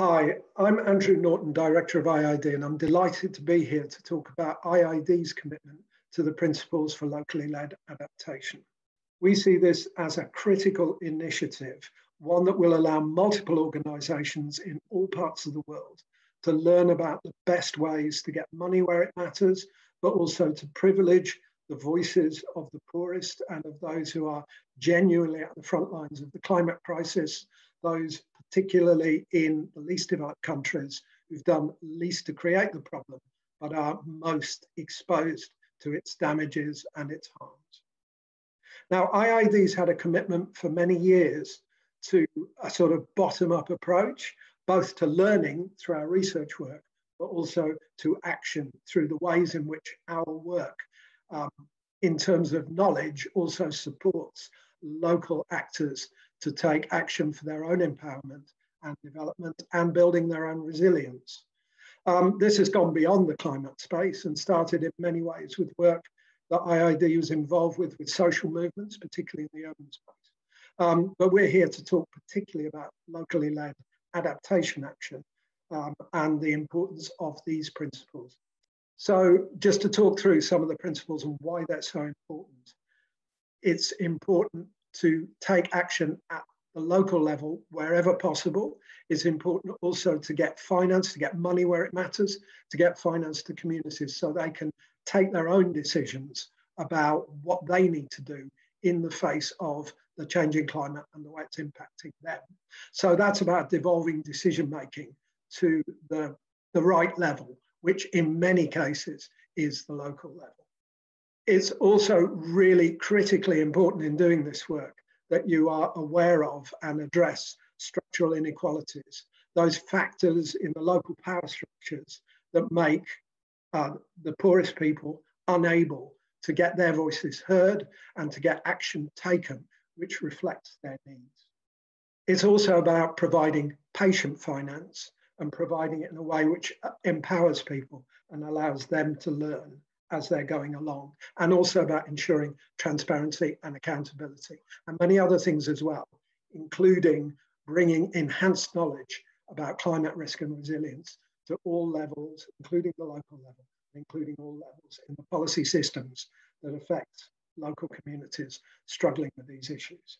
Hi, I'm Andrew Norton, Director of IIED, and I'm delighted to be here to talk about IIED's commitment to the principles for locally led adaptation. We see this as a critical initiative, one that will allow multiple organisations in all parts of the world to learn about the best ways to get money where it matters, but also to privilege the voices of the poorest and of those who are genuinely at the front lines of the climate crisis, those particularly in the least developed countries who've done least to create the problem, but are most exposed to its damages and its harms. Now, IIED's had a commitment for many years to a sort of bottom up approach, both to learning through our research work, but also to action through the ways in which our work, um, in terms of knowledge, also supports local actors to take action for their own empowerment and development and building their own resilience. Um, this has gone beyond the climate space and started in many ways with work that IIED was involved with with social movements, particularly in the urban space. Um, but we're here to talk particularly about locally led adaptation action um, and the importance of these principles. So just to talk through some of the principles and why they're so important. It's important to take action at the local level wherever possible. It's important also to get finance, to get money where it matters, to get finance to communities so they can take their own decisions about what they need to do in the face of the changing climate and the way it's impacting them. So that's about devolving decision making to the, the right level, which in many cases is the local level. It's also really critically important in doing this work that you are aware of and address structural inequalities, those factors in the local power structures that make uh, the poorest people unable to get their voices heard and to get action taken which reflects their needs. It's also about providing patient finance and providing it in a way which uh, empowers people and allows them to learn as they're going along, and also about ensuring transparency and accountability, and many other things as well, including bringing enhanced knowledge about climate risk and resilience to all levels, including the local level, including all levels in the policy systems that affect local communities struggling with these issues.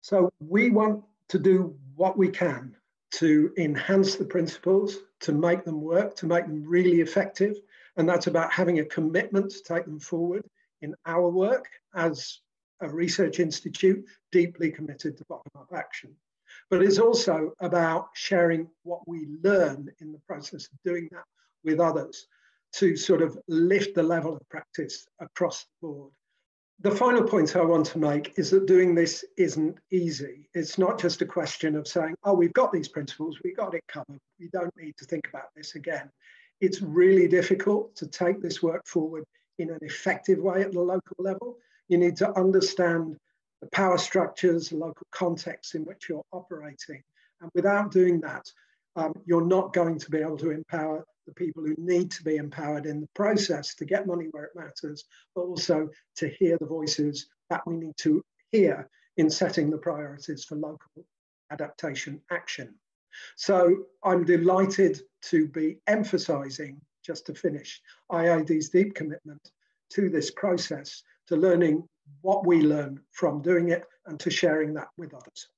So we want to do what we can to enhance the principles, to make them work, to make them really effective, and that's about having a commitment to take them forward in our work as a research institute deeply committed to bottom up action. But it's also about sharing what we learn in the process of doing that with others to sort of lift the level of practice across the board. The final point I want to make is that doing this isn't easy. It's not just a question of saying, oh, we've got these principles, we've got it covered, we don't need to think about this again it's really difficult to take this work forward in an effective way at the local level. You need to understand the power structures, the local context in which you're operating. And without doing that, um, you're not going to be able to empower the people who need to be empowered in the process to get money where it matters, but also to hear the voices that we need to hear in setting the priorities for local adaptation action. So I'm delighted to be emphasizing, just to finish, IIED's deep commitment to this process, to learning what we learn from doing it and to sharing that with others.